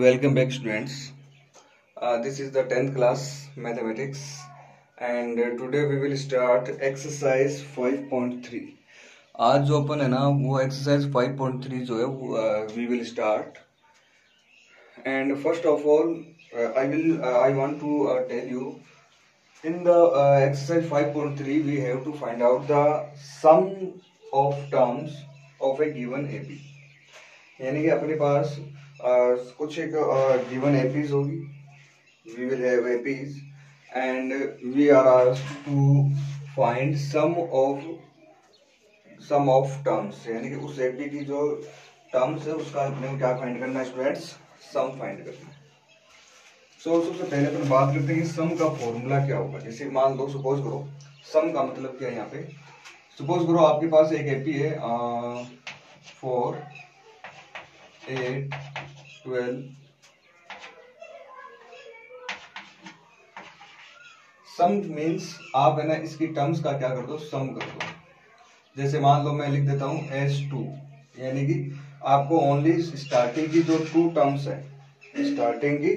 welcome back students uh, this is the 10th class mathematics and uh, today we will start exercise 5.3 आज जो अपन है ना वो exercise 5.3 जो है वो will start and first of all I will I want to tell you in the uh, exercise 5.3 we have to find out the sum of terms of a given AP यानी कि अपने पास कुछ एक given APs होगी। We will have APs and we are asked to find sum of sum of terms यानी कि उस एपी की जो टर्म्स है उसका अपने क्या फाइंड करना है? स्टूडेंट्स सम फाइंड करना सो so, सबसे पहले अपन बात करते हैं सम का फॉर्मूला क्या होगा। जैसे मान लो सपोज़ करो सम का मतलब क्या है यहाँ पे? सपोज़ करो आपके पास एक एपी है four eight twelve sum means आप है ना इसकी टर्म्स का क्या कर दो? सम कर दो। जैसे मान लो मैं लिख देता हूँ एस टू यानी कि आपको ओनली स्टार्टिंग की जो टू टर्म्स है स्टार्टिंग की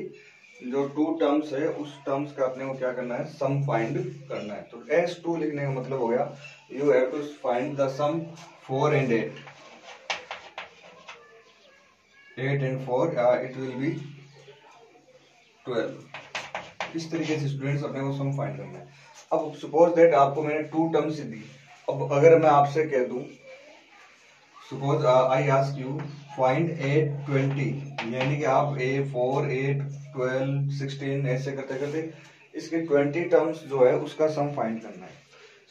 जो टू टर्म्स है, उस टर्म्स का अपने को क्या करना है? सम फाइंड करना है। तो एस टू लिखने का मतलब हो गया you have to find the sum four and eight eight and four it will be twelve इस तरीके से स्टूडेंट्स अपने को सम फाइंड करना है। अब सपोज़ दैट आपको मैंने टू टर्म्स दी। अब अगर मैं आपसे कह दूँ suppose I ask you find eight twenty यानी कि आप a four eight twelve sixteen ऐसे करते करते इसके ट्वेंटी टर्म्स जो है, उसका सम फाइंड करना है।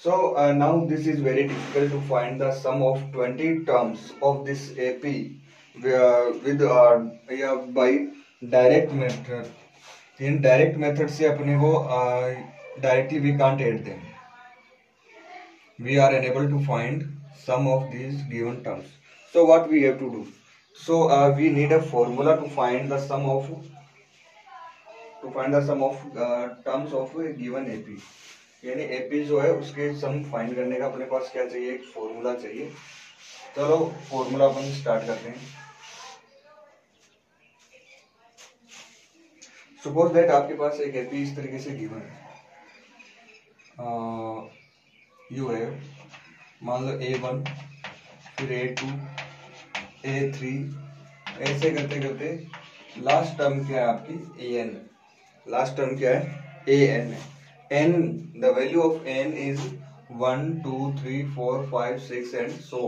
So now this is very difficult to find the sum of twenty terms of this AP with या by direct method in direct method से अपने को directly we can't add them we are unable to find sum of this given terms so what we have to do so we need a formula to find the sum of to find the sum of terms of given AP यानी AP जो है, उसके सम find करने का अपने पास क्या चाहिए? एक फॉर्मूला चाहिए। चलो फॉर्मूला अपन स्टार्ट करते हैं। सपोज़ दैट आपके पास एक एपी इस तरीके से गिवन है। यू है मान लो ए वन फिर ए टू ए थ्री ऐसे करते करते लास्ट टर्म क्या है आपकी? ए एन लास्ट टर्म क्या है? ए एन है। N the value of n is one two three four five six and so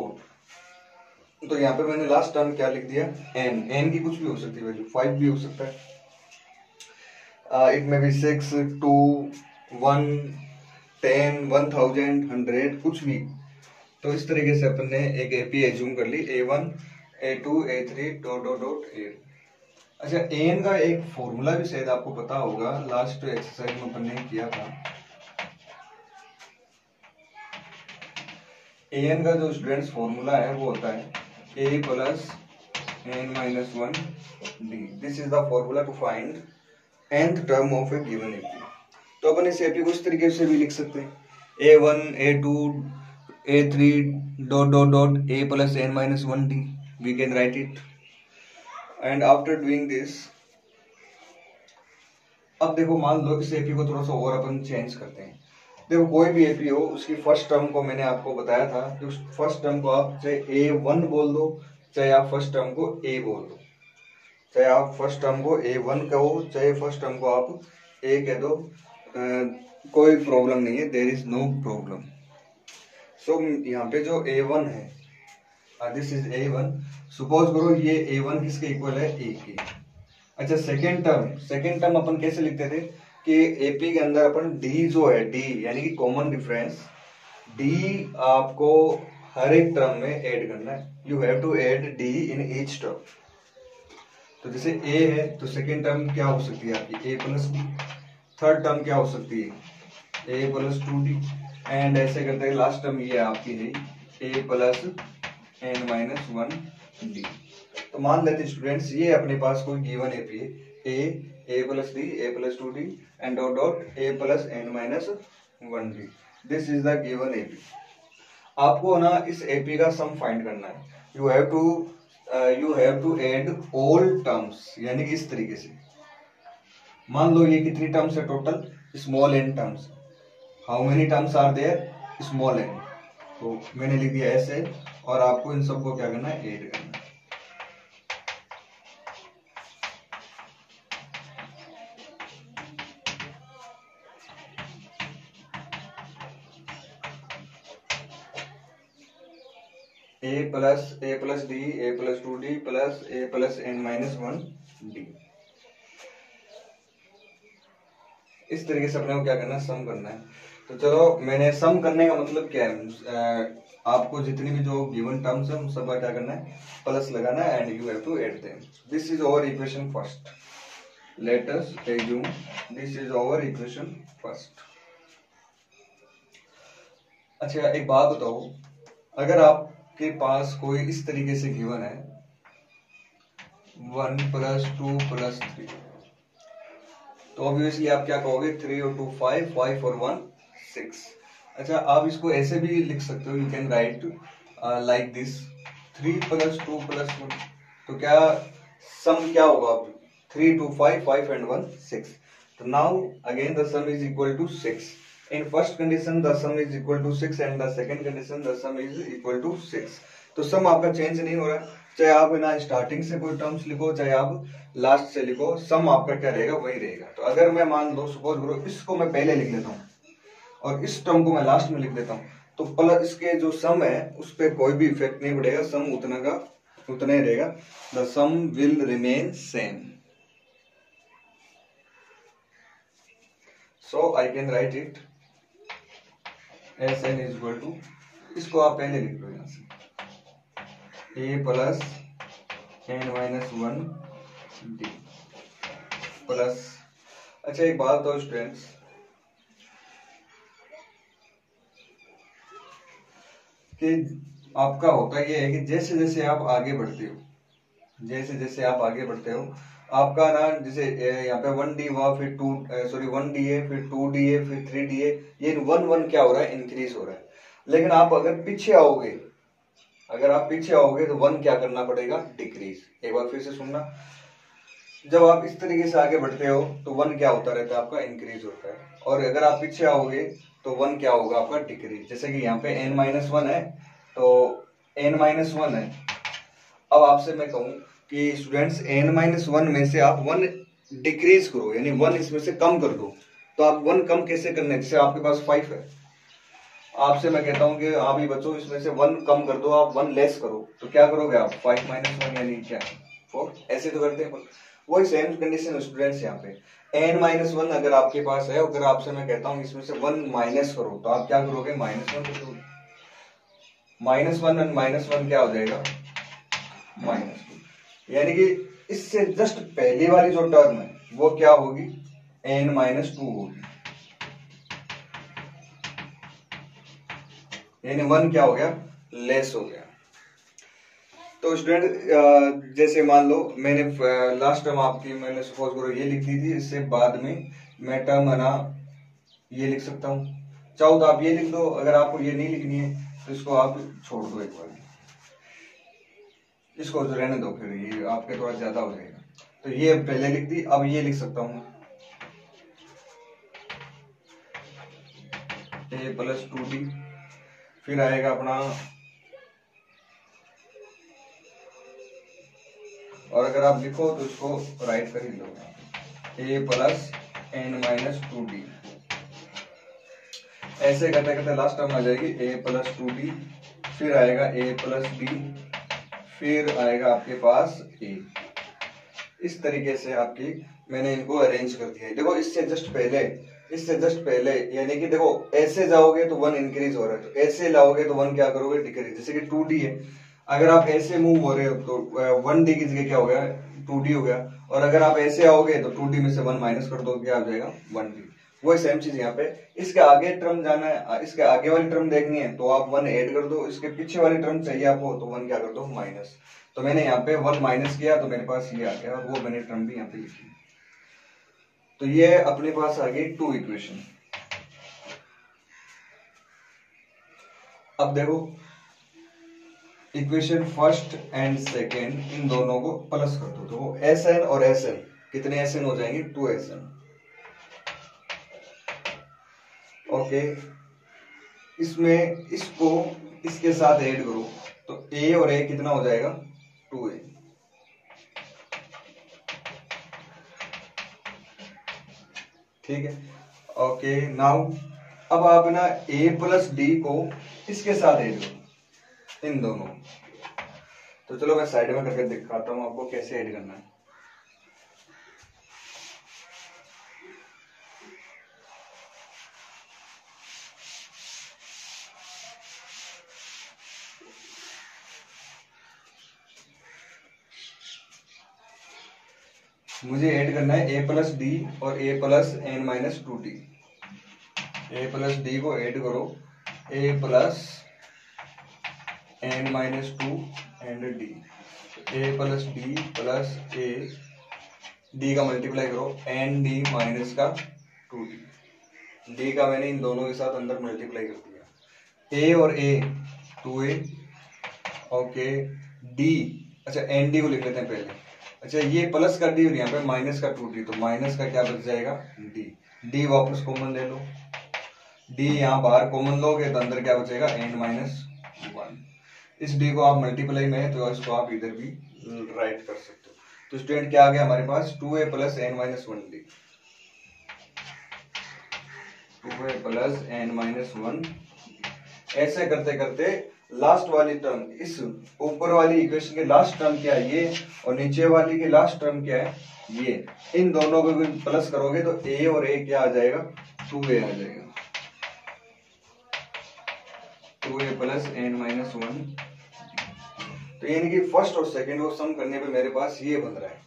तो यहाँ पे मैंने लास्ट टर्म क्या लिख दिया? एन एन की कुछ भी हो सकती है वैल्यू फाइव भी हो सकता है। It may be six two one ten one thousand hundred कुछ भी। तो इस तरीके से अपन ने एक ए पी एज्यूम कर ली। A one a two a three dot dot dot a अच्छा एन का एक फॉर्मूला भी शायद आपको पता होगा। लास्ट एक्सरसाइज में अपन ने किया था। एन का जो स्टूडेंट्स फॉर्मूला है, वो होता है a plus n minus one d this is the formula to find nth term of a given AP तो अपन इस एपी को इस तरीके से भी लिख सकते हैं। A one, a two, a three, dot dot dot, a plus n minus one d. We can write it and after doing this अब देखो, मान लो इस एपी को थोड़ा सा और अपन चेंज करते हैं। देखो, कोई भी एपी हो, उसकी फ़र्स्ट टर्म को मैंने आपको बताया था कि उस फ़र्स्ट टर्म को आप चाहे ए वन बोल दो, चाहे आप फ़र्स्ट टर्म को ए बोल दो। चाहे आप फ़र्स्ट टर्म को ए वन कहो, चाहे फ़र्स्ट टर्म को आप ए कह दो कोई प्रॉब्लम नहीं है there is no problem so यहाँ पे जो ए वन है this is a one suppose करो ये ए वन किसके इक्वल है? A k. अच्छा सेकेंड टर्म सेकेंड टर्म अपन कैसे लिखते थे? कि एपी के अंदर अपन डी जो है डी यानी कि कॉमन डिफरेंस डी आपको हर एक टर्म में ऐड करना है. You have to add d in each term तो जैसे ए है तो सेकेंड टर्म क्या हो सकती है आपकी? A plus b third term क्या हो सकती है? A plus two d and ऐसे करते हैं लास्ट टर्म ये आपकी है a plus n minus one d तो मान लेते स्टूडेंट्स ये अपने पास कोई गिवन एपी है a a plus d a plus two d and dot dot a plus n minus one d this is the given AP आपको ना इस एपी का सम फाइंड करना है। You have to you have to add all terms यानी कि इस तरीके से। मान लो ये कितनी टर्म्स है total small n terms how many terms are there small n तो मैंने लिख दिया ऐसे, और आपको इन सबको क्या करना है? एड करना है। A plus a plus d a plus two d plus a plus n minus one d इस तरीके से अपने को क्या करना है? सम करना है। तो चलो, मैंने सम करने का मतलब क्या है? आपको जितनी भी जो गिवन टर्म्स है, उन सब का क्या करना है? प्लस लगाना है and you have to add them this is our equation first let us assume this is our equation first अच्छा एक बात बताओ। अगर आप के पास कोई इस तरीके से गिवन है? One plus two plus three. तो ऑब्वियसली आप क्या कहोगे? थ्री और टू फाइव फाइव और वन सिक्स अच्छा आप इसको ऐसे भी लिख सकते हो you can write like this three plus two plus one तो क्या सम क्या होगा three two five five and one six तो now again the sum is equal to six in first condition, the sum is equal to 6 and the second condition, the sum is equal to 6 तो sum आपका change नहीं हो रहा चाहे आप ना starting से कोई टर्म्स लिखो, चाहे आप लास्ट से लिखो सम आपका क्या रहेगा? वही रहेगा। तो अगर मैं मान लो सपोज़ करो, इसको मैं पहले लिख लेता हूँ और इस टर्म को मैं लास्ट में लिख देता हूँ। तो प्लस इसके जो सम है, उस पर कोई भी इफ़ेक्ट नहीं पड़ेगा। सम उतना का, उतना ही रहेगा। The sum will remain same so I can write it as n is equal to इसको आप पहले लिख लो यहाँ से। A plus n minus one d plus अच्छा एक बात दो स्टूडेंट्स कि आपका होता यह है कि जैसे जैसे आप आगे बढ़ते हो जैसे जैसे आप आगे बढ़ते हो आपका ना, जैसे यहाँ पे वन डी हुआ, फिर two sorry one d a फिर टू डी है फिर थ्री डी है ये वन वन क्या हो रहा है? इंक्रीज हो रहा है। लेकिन आप अगर पीछे आओगे, अगर आप पीछे आओगे तो वन क्या करना पड़ेगा? डिक्रीज एक बार फिर से सुनना। जब आप इस तरीके से आगे बढ़ते हो तो वन क्या होता रहता है? आपका इंक्रीज होता है। और अगर आप पीछे आओगे तो वन क्या होगा? आपका डिक्रीज जैसे कि यहाँ पे एन माइनस वन है तो एन माइनस वन है। अब आपसे मैं कहूँ कि स्टूडेंट्स एन माइनस वन में से आप वन डिक्रीज करो, यानी वन इसमें से कम कर दो। तो आप वन कम कैसे करने? जैसे आपके पास फाइव है। आपसे मैं कहता हूँ कि आप ही बच्चों इसमें से वन कम कर दो, आप वन लेस करो। तो क्या करोगे आप? फाइव माइनस वन यानी क्या? फोर ऐसे तो करते हैं। वही सेम कंडीशन स्टूडेंट्स यहाँ पे। एन माइनस वन अगर आपके पास है, अगर आपसे मैं कहता हूँ इसमें से वन माइनस करो तो आप क्या करोगे? माइनस वन करोगे। Minus one and minus one क्या हो जाएगा? माइनस यानी कि इससे जस्ट पहले वाली जो टर्म है, वो क्या होगी? एन माइनस टू होगी। यानी वन क्या हो गया? लेस हो गया। तो स्टूडेंट जैसे मान लो, मैंने लास्ट टर्म आपकी मैंने सपोज़ करो ये लिख दी थी, इससे बाद में मैं टर्म ना ये लिख सकता हूँ। चाहो तो आप ये लिख दो, अगर आपको ये नहीं लिखनी है तो इसको आप छोड़ दो एक बार। इसको तो रहने दो, फिर ये आपके थोड़ा ज़्यादा हो जाएगा। तो ये पहले लिख दी, अब ये लिख सकता हूँ ए प्लस टू डी, फिर आएगा अपना। और अगर आप लिखो तो इसको राइट कर ही लो a plus n minus two d. ऐसे करते करते लास्ट टर्म आ जाएगी, ए प्लस टू डी, फिर आएगा ए प्लस डी फिर आएगा आपके पास ए इस तरीके से आपकी, मैंने इनको अरेंज कर दिया है। देखो, इससे जस्ट पहले, इससे जस्ट पहले, यानी कि देखो, ऐसे जाओगे तो वन इंक्रीज हो रहा है। तो ऐसे लाओगे तो वन क्या करोगे? डिक्रीज जैसे कि टू डी है। अगर आप ऐसे मूव हो रहे हो तो वन डी की जगह क्या हो गया? टू डी हो गया। और अगर आप ऐसे आओगे तो टू डी में से वन माइनस कर दो क्या आ जाएगा? वन डी वही सेम चीज़ यहाँ पे। इसके आगे टर्म जाना है इसके आगे वाली टर्म देखनी है तो आप वन ऐड कर दो, इसके पीछे वाली टर्म चाहिए आपको तो वन क्या कर दो माइनस तो मैंने यहाँ पे वन माइनस किया तो मेरे पास ये आ गया, और वो मैंने टर्म भी यहाँ पे लिखी। तो ये अपने पास आ गई टू इक्वेशन अब देखो इक्वेशन फ़र्स्ट एंड सेकेंड इन दोनों को प्लस कर दो तो एस एन और एस एन कितने एस एन हो जाएँगे? टू एस एन ओके इसमें इसको इसके साथ ऐड करो। तो ए और ए कितना हो जाएगा? टू ए ठीक है? ओके नाउ अब आप ना ए प्लस डी को इसके साथ ऐड करो। इन दोनों। तो चलो मैं साइड में करके दिखाता हूँ आपको कैसे ऐड करना है। मुझे ऐड करना है ए प्लस डी और a plus n minus two d a plus d को ऐड करो। A plus n minus two and d a plus d plus a d का मल्टीप्लाई करो। एन डी माइनस का टू डी डी का मैंने इन दोनों के साथ अंदर मल्टीप्लाई कर दिया। ए और a two a okay d अच्छा एन डी को लिख लेते हैं पहले। अच्छा ये प्लस का डी और यहाँ पे माइनस का टू डी तो माइनस का क्या बच जाएगा? डी डी वापस कॉमन ले लो। डी यहाँ बाहर कॉमन लोगे तो अंदर क्या बचेगा? एन माइनस वन इस डी को आप मल्टीप्लाई में तो इसको आप इधर भी राइट कर सकते हो। तो स्टूडेंट क्या आ गया हमारे पास? Two a plus n minus one d two a plus n minus one ऐसे करते करते लास्ट वाली टर्म इस ऊपर वाली इक्वेशन के लास्ट टर्म क्या है? ये और नीचे वाली के लास्ट टर्म क्या है? ये। इन दोनों को प्लस करोगे तो ए और ए क्या आ जाएगा? टू ए आ जाएगा। Two a plus n minus one तो यानी कि फ़र्स्ट और सेकेंड को सम करने पे मेरे पास ये बन रहा है।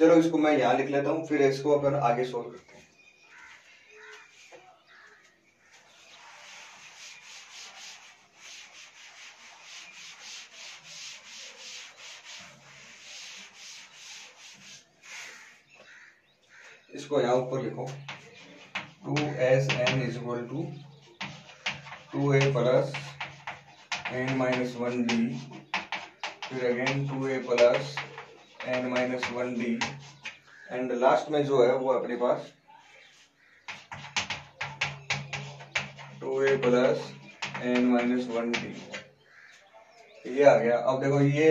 चलो इसको मैं यहाँ लिख लेता हूँ, फिर इसको अपन आगे सोल्व करते हैं। इसको यहाँ ऊपर लिखो। Two s n is equal to two a plus n minus one d फिर again two a plus n minus one d and last में जो है वो अपने पास two a plus n minus one d ये आ गया। अब देखो ये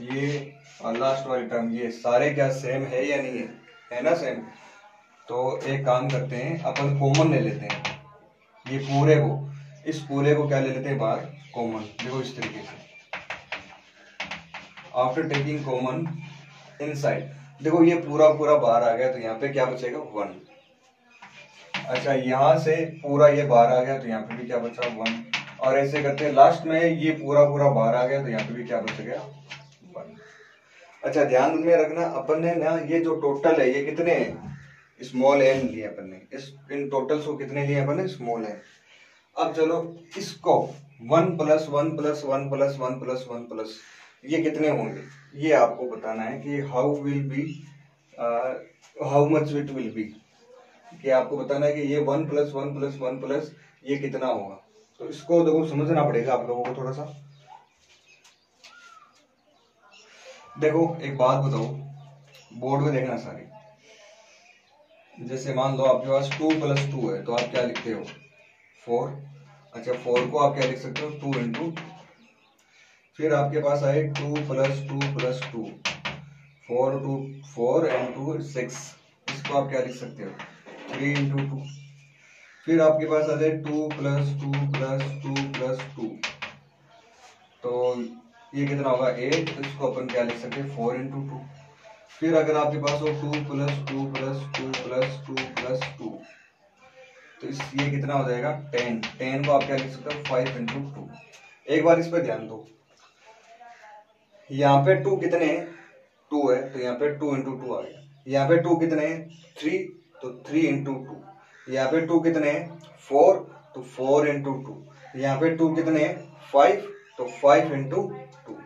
ये लास्ट वाली टर्म ये सारे क्या सेम है या नहीं है? है ना सेम तो एक काम करते हैं, अपन कॉमन ले लेते हैं। ये पूरे को, इस पूरे को क्या ले लेते हैं बाहर? कॉमन देखो इस तरीके से। आफ्टर टेकिंग कॉमन इनसाइड देखो ये पूरा पूरा बाहर आ गया तो यहाँ पे क्या बचेगा? वन अच्छा यहाँ से पूरा ये बाहर आ गया तो यहाँ पे भी क्या बचा? वन और ऐसे करते हैं लास्ट में ये पूरा पूरा बाहर आ गया तो यहाँ पे भी क्या बच गया? वन अच्छा ध्यान में रखना, अपन ने ना ये जो टोटल है, ये कितने हैं? स्मॉल एन लिया अपन। ने इस, इन टोटल्स को कितने लिए अपन? ने स्मॉल एन अब चलो, इसको one plus one plus one plus one plus one plus ये कितने होंगे? ये आपको बताना है कि how will be how much it will be कि आपको बताना है कि ये one plus one plus one plus ये कितना होगा। तो इसको देखो, समझना पड़ेगा आप लोगों को थोड़ा सा देखो, एक बात बताओ। बोर्ड में देखना सारी। जैसे मान लो आपके पास टू प्लस टू है तो आप क्या लिखते हो? फोर अच्छा फोर को आप क्या लिख सकते हो? टू इंटू फिर आपके पास आए two plus two plus two four two four and two six इसको आप क्या लिख सकते हो? थ्री इंटू टू फिर आपके पास आ जाए two plus two plus two plus two तो ये कितना होगा? एट इसको अपन क्या लिख सकते हैं? फोर इंटू टू फिर अगर आपके पास हो two plus two plus two plus two plus two तो इस ये कितना हो जाएगा? टेन टेन को आप क्या लिख सकते हो? फाइव इंटू टू एक बार इस पर ध्यान दो। यहाँ पे टू कितने टू है तो यहाँ पे टू इंटू टू आ गया। यहाँ पे टू कितने थ्री तो थ्री इंटू टू यहाँ पे टू कितने फोर तो फोर इंटू टू यहाँ पे टू कितने फाइव तो फाइव इंटू टू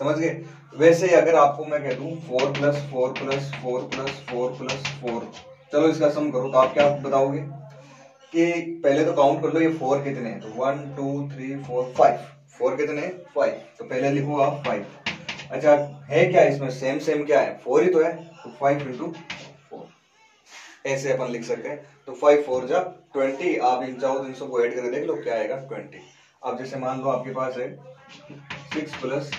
समझ गए? वैसे अगर आपको मैं कह दू four plus four plus four plus four plus four चलो इसका सम करो तो आप क्या बताओगे? कि पहले तो काउंट कर लो, ये फोर कितने हैं? तो one two three four five four कितने फाइव तो पहले लिखो आप फाइव अच्छा है क्या इसमें सेम सेम क्या है? फोर ही तो है। तो फाइव इंटू फोर ऐसे अपन लिख सकते हैं। तो फाइव फोर जा ट्वेंटी आप इन चाहो तो इन सबको ऐड करके देख लो, क्या आएगा? ट्वेंटी अब जैसे मान लो आपके पास है सिक्स प्लस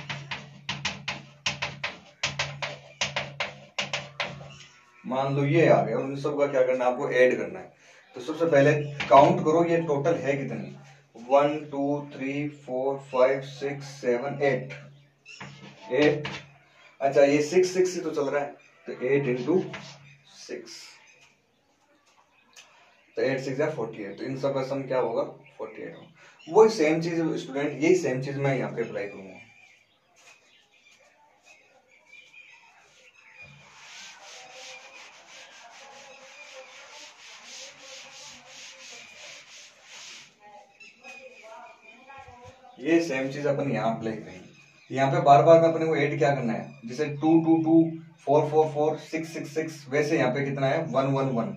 मान लो ये आ गया, उन सब का क्या करना है, आपको ऐड करना है। तो सबसे पहले काउंट करो ये टोटल है कितनी? One two three four five six seven eight eight अच्छा ये सिक्स सिक्स ही तो चल रहा है। तो एट इंटू सिक्स तो एट सिक्स है फोर्टी एट तो इन सब का सम क्या होगा? फोर्टी एट वही सेम चीज़ स्टूडेंट यही सेम चीज़ मैं यहाँ पे अप्लाई करूँगा। ये सेम चीज़ अपन यहाँ अप्लाई करेंगे। यहाँ पे बार बार में अपने को ऐड क्या करना है? जैसे two two two four four four six six six वैसे यहाँ पे कितना है? वन वन वन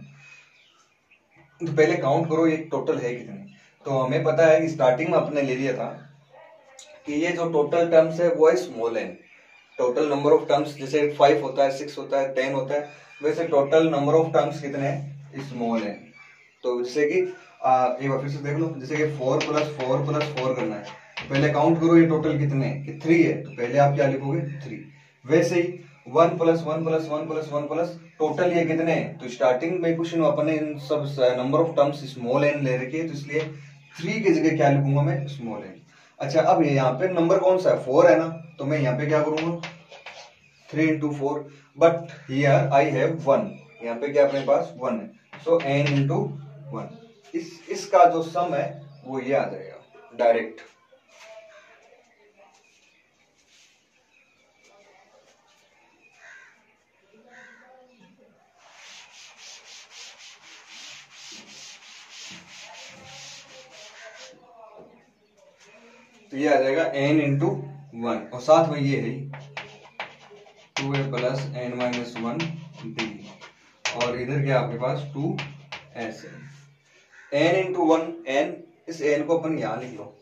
तो पहले काउंट करो ये टोटल है कितनी। तो हमें पता है कि स्टार्टिंग में अपने ले लिया था कि ये जो टोटल टर्म्स है, वो है small n total number of terms जैसे फाइव होता है सिक्स होता है टेन होता है, वैसे टोटल नंबर ऑफ़ टर्म्स कितने हैं? स्मॉल एन तो जैसे कि एक बार फिर से देख लो, जैसे कि four plus four plus four करना है। पहले काउंट करो ये टोटल कितने कि थ्री है तो पहले आप क्या लिखोगे? थ्री वैसे ही one plus one plus one plus one plus total ये कितने हैं? तो स्टार्टिंग में क्वेश्चन अपने इन सब number of terms small n ले रखी है तो इसलिए थ्री की जगह क्या लिखूँगा मैं? स्मॉल एन अच्छा अब यहाँ पे नंबर कौन सा है? फोर है ना? तो मैं यहाँ पे क्या करूँगा? Three into four but here I have one यहाँ पे क्या अपने पास? वन है. सो एन इंटू वन इस, इसका जो सम है, वो ये आ जाएगा. डायरेक्ट तो ये आ जाएगा एन इंटू वन और साथ में ये है two a plus n minus one d और इधर क्या आपके पास? Two s n n into one n इस एन को अपन यहाँ लिख लो।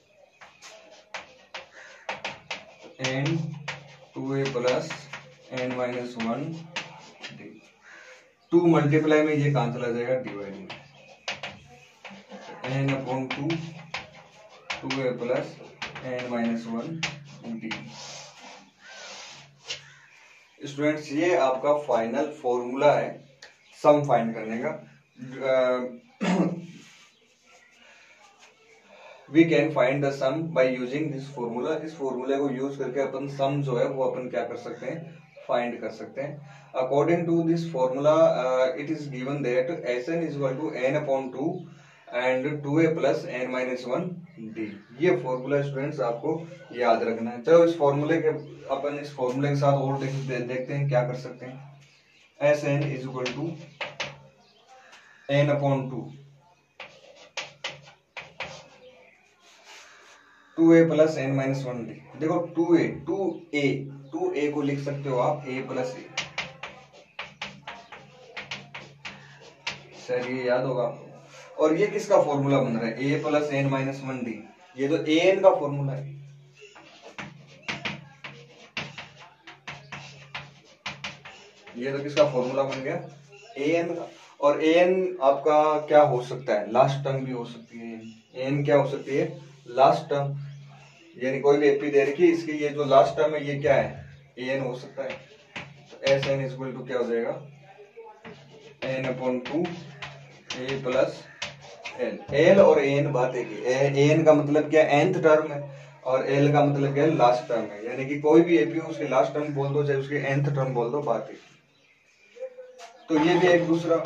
N two a plus n minus one d two multiply में ये कहाँ चला जाएगा? डिवाइड में। N upon two two a plus n minus one d students ये आपका फाइनल फॉर्मूला है। सम फाइंड करने का। We can find the sum by using this formula इस फॉर्मूले को यूज़ करके अपन सम जो है, वो अपन क्या कर सकते हैं? फाइंड कर सकते हैं। According to this formula it is given that s n is equal to n upon two and two a plus n minus one d ये फॉर्मूला स्टूडेंट्स आपको याद रखना है। चलो इस फॉर्मूले के अपन इस फॉर्मूले के साथ और देख, दे, देखते हैं क्या कर सकते हैं। S n is equal to n upon two two a plus n minus one d देखो two a two a two a को लिख सकते हो आप ए प्लस ए सर ये याद होगा और ये किसका फॉर्मूला बन रहा है? A plus n minus one d ये तो ए एन का फॉर्मूला है। ये तो किसका फॉर्मूला बन गया? ए एन का। और ए एन आपका क्या हो सकता है? लास्ट टर्म भी हो सकती है। ए एन क्या हो सकती है? लास्ट टर्म यानी कोई भी एपी दे रखी इसकी ये जो लास्ट टर्म है, ये क्या है? ए एन हो सकता है। तो एस एन इक्वल टू क्या हो जाएगा? N upon two a plus l l और एन बात एक ही एन का मतलब क्या? एंथ टर्म है और एल का मतलब क्या? है लास्ट टर्म है। यानी कि कोई भी एपी उसके लास्ट टर्म बोल दो, चाहे उसके एंथ टर्म बोल दो, बात एक तो ये भी एक दूसरा